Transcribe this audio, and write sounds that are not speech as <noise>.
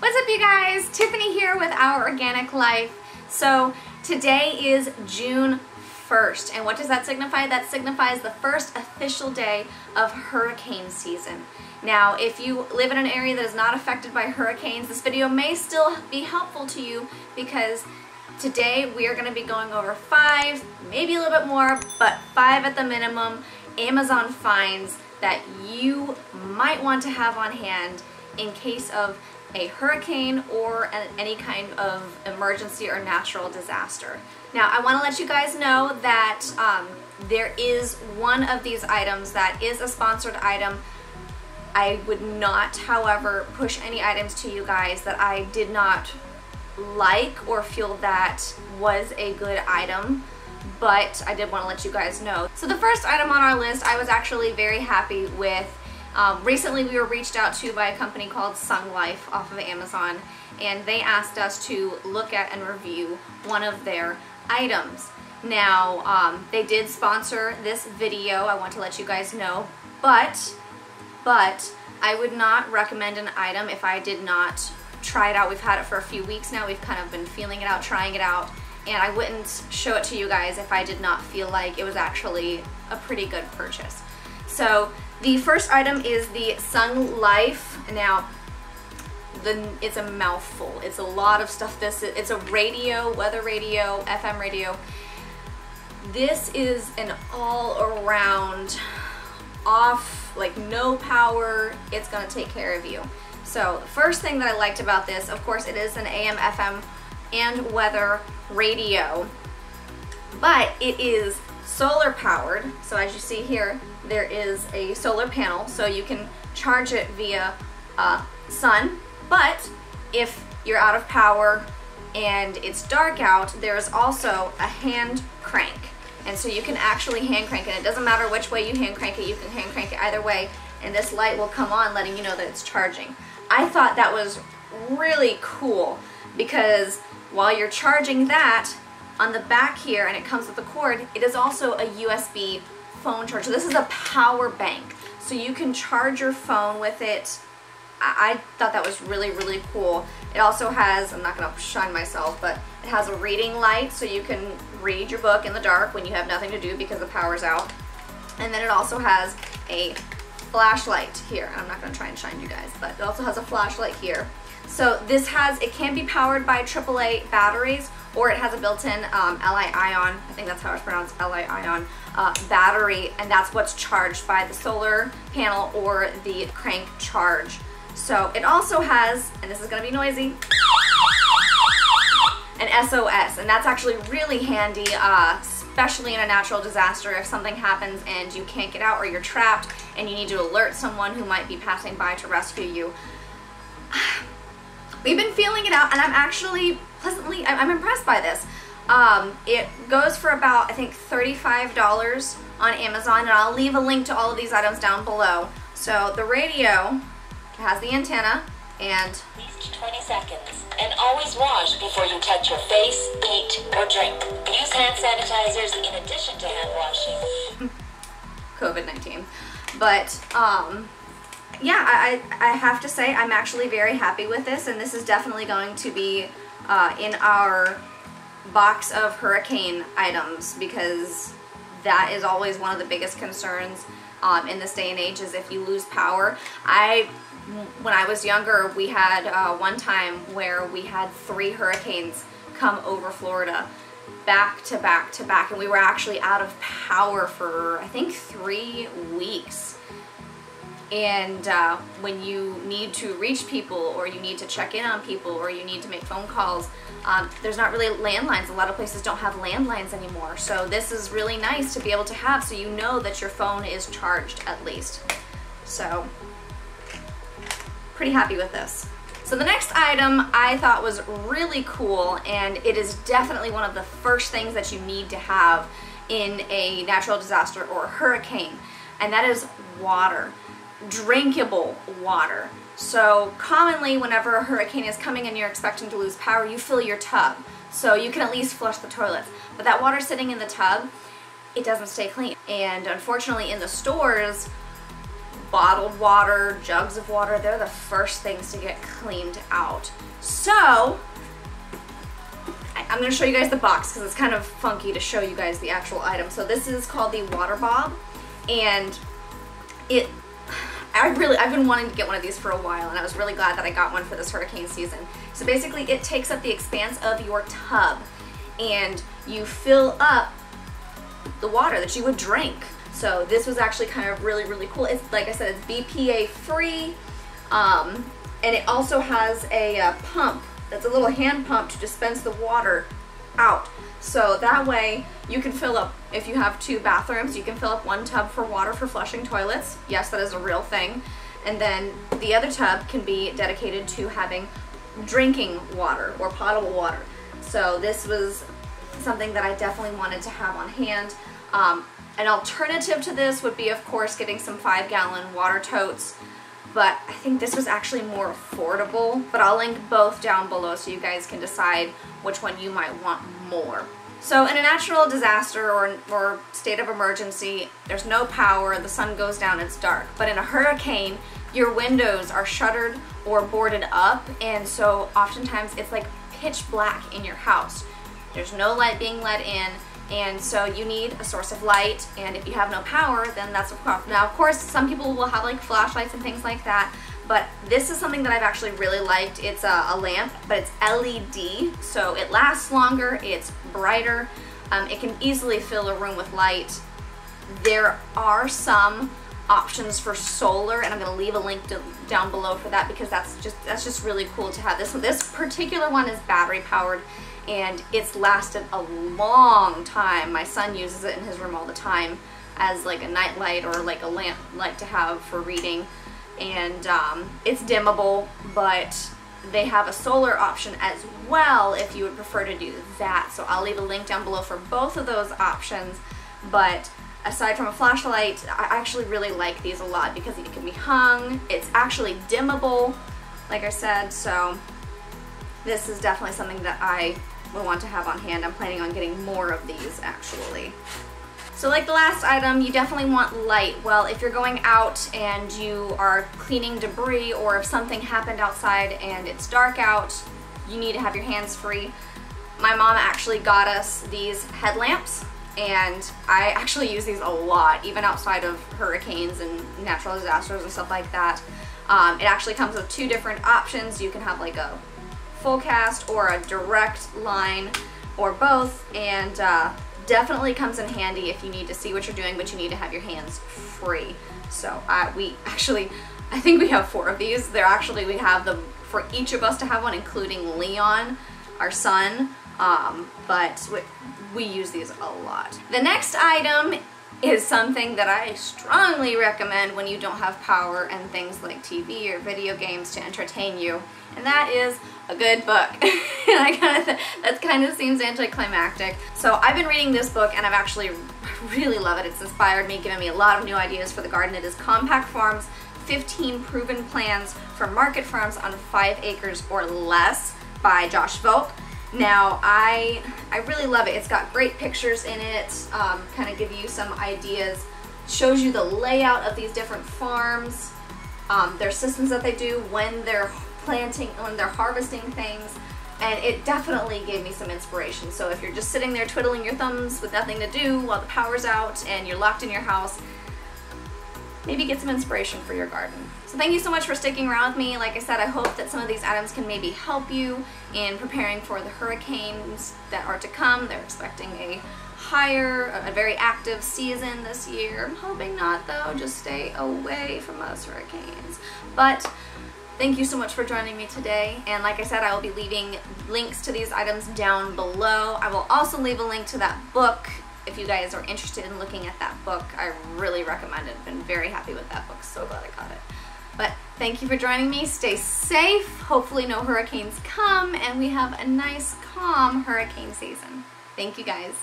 What's up you guys? Tiffany here with Our Organic Life. So today is June 1st and what does that signify? That signifies the first official day of hurricane season. Now if you live in an area that is not affected by hurricanes, this video may still be helpful to you because today we are going to be going over five, maybe a little bit more, but five at the minimum Amazon finds that you might want to have on hand in case of a hurricane or an, any kind of emergency or natural disaster. Now I want to let you guys know that um, there is one of these items that is a sponsored item. I would not, however, push any items to you guys that I did not like or feel that was a good item but I did want to let you guys know. So the first item on our list I was actually very happy with um, recently we were reached out to by a company called Sunglife off of Amazon and they asked us to look at and review one of their items. Now, um, they did sponsor this video, I want to let you guys know, but, but, I would not recommend an item if I did not try it out. We've had it for a few weeks now, we've kind of been feeling it out, trying it out, and I wouldn't show it to you guys if I did not feel like it was actually a pretty good purchase. So the first item is the Sun Life. Now, the, it's a mouthful. It's a lot of stuff. This It's a radio, weather radio, FM radio. This is an all-around off, like no power. It's going to take care of you. So first thing that I liked about this, of course, it is an AM, FM, and weather radio, but it is solar powered. So as you see here, there is a solar panel, so you can charge it via uh, sun. But if you're out of power and it's dark out, there's also a hand crank. And so you can actually hand crank it. It doesn't matter which way you hand crank it, you can hand crank it either way. And this light will come on letting you know that it's charging. I thought that was really cool because while you're charging that, on the back here, and it comes with a cord, it is also a USB phone charger. This is a power bank, so you can charge your phone with it. I, I thought that was really, really cool. It also has, I'm not going to shine myself, but it has a reading light, so you can read your book in the dark when you have nothing to do because the power's out. And then it also has a flashlight here. I'm not going to try and shine you guys, but it also has a flashlight here. So this has, it can be powered by AAA batteries or it has a built-in um, Li-ion, I think that's how it's pronounced, Li-ion, uh, battery, and that's what's charged by the solar panel or the crank charge. So it also has, and this is going to be noisy, an SOS, and that's actually really handy, uh, especially in a natural disaster if something happens and you can't get out or you're trapped and you need to alert someone who might be passing by to rescue you. <sighs> We've been feeling it out and I'm actually pleasantly, I'm impressed by this. Um, it goes for about, I think, $35 on Amazon, and I'll leave a link to all of these items down below. So the radio has the antenna, and... At least 20 seconds. And always wash before you touch your face, eat, or drink. Use hand sanitizers in addition to hand washing. COVID-19. But, um, yeah, I, I have to say I'm actually very happy with this, and this is definitely going to be uh, in our box of hurricane items because that is always one of the biggest concerns um, in this day and age is if you lose power. I, when I was younger, we had uh, one time where we had three hurricanes come over Florida back to back to back and we were actually out of power for I think three weeks and uh, when you need to reach people or you need to check in on people or you need to make phone calls um, there's not really landlines. A lot of places don't have landlines anymore. So this is really nice to be able to have so you know that your phone is charged at least. So pretty happy with this. So the next item I thought was really cool and it is definitely one of the first things that you need to have in a natural disaster or a hurricane and that is water drinkable water. So commonly whenever a hurricane is coming and you're expecting to lose power, you fill your tub. So you can at least flush the toilets. But that water sitting in the tub, it doesn't stay clean. And unfortunately in the stores, bottled water, jugs of water, they're the first things to get cleaned out. So, I'm gonna show you guys the box because it's kind of funky to show you guys the actual item. So this is called the WaterBOB and it, I really, I've been wanting to get one of these for a while and I was really glad that I got one for this hurricane season. So basically it takes up the expanse of your tub and you fill up the water that you would drink. So this was actually kind of really, really cool. It's like I said, it's BPA free. Um, and it also has a uh, pump that's a little hand pump to dispense the water out. So that way you can fill up, if you have two bathrooms, you can fill up one tub for water for flushing toilets. Yes, that is a real thing. And then the other tub can be dedicated to having drinking water or potable water. So this was something that I definitely wanted to have on hand. Um, an alternative to this would be, of course, getting some five gallon water totes but I think this was actually more affordable. But I'll link both down below so you guys can decide which one you might want more. So in a natural disaster or, or state of emergency, there's no power, the sun goes down, it's dark. But in a hurricane, your windows are shuttered or boarded up, and so oftentimes it's like pitch black in your house. There's no light being let in, and so you need a source of light and if you have no power then that's a problem. Now of course some people will have like flashlights and things like that but this is something that I've actually really liked. It's a, a lamp but it's LED so it lasts longer, it's brighter, um, it can easily fill a room with light. There are some options for solar and I'm to leave a link to, down below for that because that's just that's just really cool to have this this particular one is battery powered and it's lasted a long time. My son uses it in his room all the time as like a night light or like a lamp light to have for reading. And um, it's dimmable, but they have a solar option as well if you would prefer to do that. So I'll leave a link down below for both of those options. But aside from a flashlight, I actually really like these a lot because it can be hung. It's actually dimmable, like I said, so this is definitely something that I will want to have on hand. I'm planning on getting more of these actually. So like the last item, you definitely want light. Well, if you're going out and you are cleaning debris or if something happened outside and it's dark out, you need to have your hands free. My mom actually got us these headlamps and I <laughs> actually use these a lot, even outside of hurricanes and natural disasters and stuff like that. Um, it actually comes with two different options. You can have like a full cast or a direct line or both and uh, definitely comes in handy if you need to see what you're doing but you need to have your hands free. So we actually, I think we have four of these. They're actually, we have them for each of us to have one including Leon, our son, um, but we, we use these a lot. The next item is something that I strongly recommend when you don't have power and things like TV or video games to entertain you, and that is a good book. <laughs> and I kind of that kind of seems anticlimactic. So I've been reading this book and I've actually really love it. It's inspired me, given me a lot of new ideas for the garden. It is Compact Farms 15 Proven Plans for Market Farms on 5 Acres or Less by Josh Volk. Now, I, I really love it. It's got great pictures in it, um, kind of give you some ideas, shows you the layout of these different farms, um, their systems that they do when they're planting, when they're harvesting things, and it definitely gave me some inspiration. So if you're just sitting there twiddling your thumbs with nothing to do while the power's out and you're locked in your house, maybe get some inspiration for your garden. So thank you so much for sticking around with me. Like I said, I hope that some of these items can maybe help you in preparing for the hurricanes that are to come. They're expecting a higher, a very active season this year. I'm hoping not though, just stay away from us hurricanes. But Thank you so much for joining me today. And like I said, I will be leaving links to these items down below. I will also leave a link to that book if you guys are interested in looking at that book, I really recommend it. I've been very happy with that book. So glad I got it. But thank you for joining me. Stay safe. Hopefully no hurricanes come and we have a nice calm hurricane season. Thank you guys.